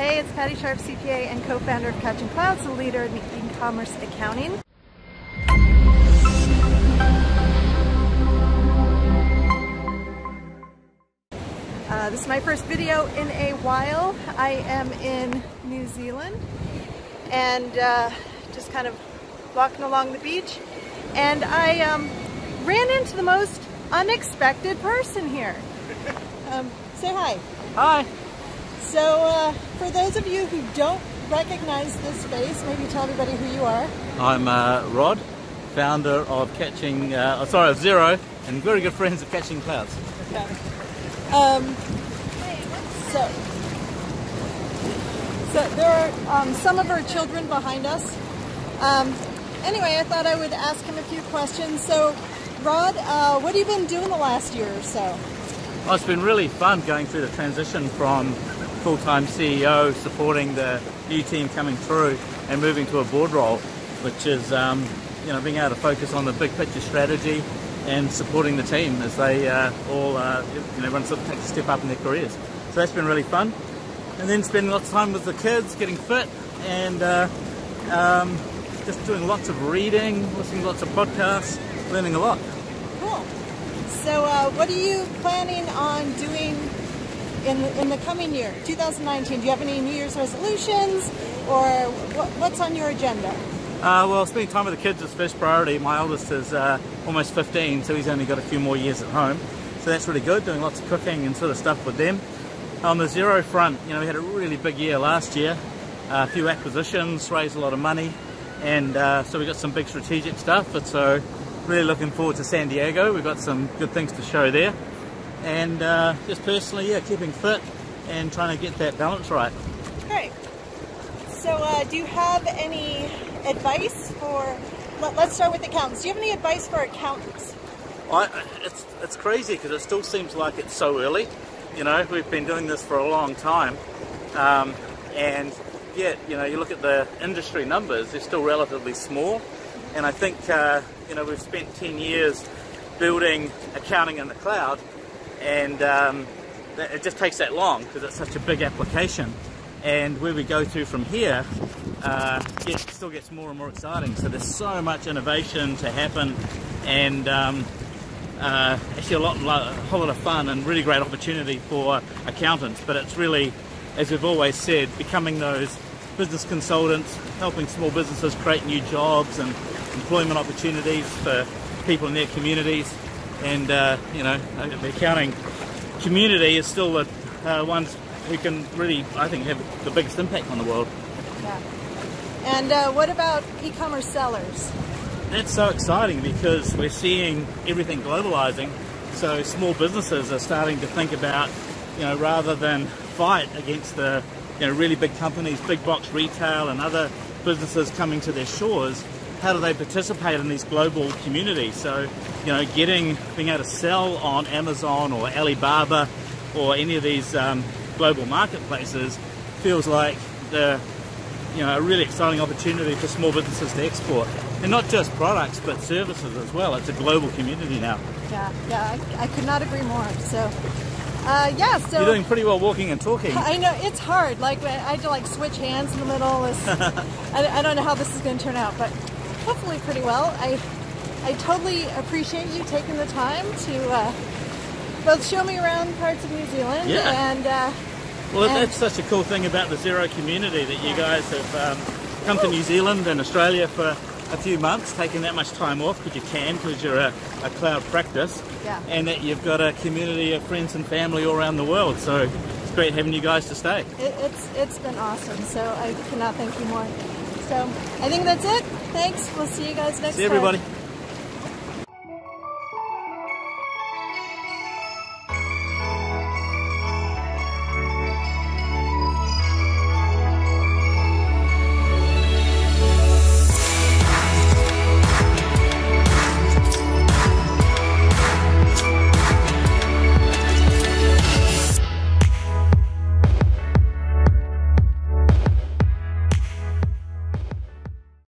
Hey, it's Patti Scharf, CPA and co-founder of Catching Clouds, the leader in e-commerce accounting. Uh, this is my first video in a while. I am in New Zealand and uh, just kind of walking along the beach and I um, ran into the most unexpected person here. Um, say hi. Hi. So uh, for those of you who don't recognize this face, maybe tell everybody who you are. I'm uh, Rod, founder of Catching, uh, oh, sorry, of Xero, and very good friends of Catching Clouds. Okay. Um, so, so there are um, some of our children behind us. Um, anyway, I thought I would ask him a few questions. So, Rod, uh, what have you been doing the last year or so? Well, it's been really fun going through the transition from full-time CEO, supporting the new team coming through, and moving to a board role, which is um, you know being able to focus on the big picture strategy and supporting the team as they uh, all uh, you know everyone sort of takes a step up in their careers. So that's been really fun, and then spending lots of time with the kids, getting fit, and uh, um, just doing lots of reading, listening to lots of podcasts, learning a lot. Cool. So, uh, what are you planning on doing in the, in the coming year, 2019? Do you have any New Year's resolutions, or what, what's on your agenda? Uh, well, spending time with the kids is first priority. My oldest is uh, almost 15, so he's only got a few more years at home. So that's really good, doing lots of cooking and sort of stuff with them. On the Xero front, you know, we had a really big year last year. Uh, a few acquisitions, raised a lot of money, and uh, so we got some big strategic stuff. But so really looking forward to San Diego. We've got some good things to show there, and uh, just personally, yeah, keeping fit and trying to get that balance right. Great. So, uh, do you have any advice for? Let, us start with accountants. Do you have any advice for accountants? I, it's it's crazy because it still seems like it's so early. You know, we've been doing this for a long time, um, and yet, you know, you look at the industry numbers; they're still relatively small. And I think, uh, you know, we've spent 10 years building accounting in the cloud, and um, it just takes that long because it's such a big application. And where we go to from here uh, still gets more and more exciting. So there's so much innovation to happen, and um, uh, actually a lot, a whole lot of fun and really great opportunity for accountants. But it's really, as we've always said, becoming those business consultants, helping small businesses create new jobs and employment opportunities for people in their communities. And, uh, you know, the accounting community is still the uh, ones who can really, I think, have the biggest impact on the world. Yeah. And uh, what about e-commerce sellers? That's so exciting because we're seeing everything globalizing. So small businesses are starting to think about, you know, rather than fight against the, you know, really big companies, big box retail and other businesses coming to their shores, how do they participate in these global communities? So, you know, getting, being able to sell on Amazon or Alibaba or any of these um, global marketplaces feels like the, you know, a really exciting opportunity for small businesses to export. And not just products, but services as well. It's a global community now. Yeah, yeah, I, I could not agree more. So, uh, yeah, so you're doing pretty well walking and talking. I know it's hard. Like I had to like switch hands in the middle. I, I don't know how this is going to turn out, but hopefully pretty well. I I totally appreciate you taking the time to uh, both show me around parts of New Zealand yeah. and. Uh, well, and that's such a cool thing about the Xero community that you guys have um, come to New Zealand and Australia for a few months, taking that much time off because you can, because you're a, a, cloud practice, yeah. and that you've got a community of friends and family all around the world. So it's great having you guys to stay. It, it's it's been awesome. So I cannot thank you more. So I think that's it. Thanks. We'll see you guys next see time. everybody.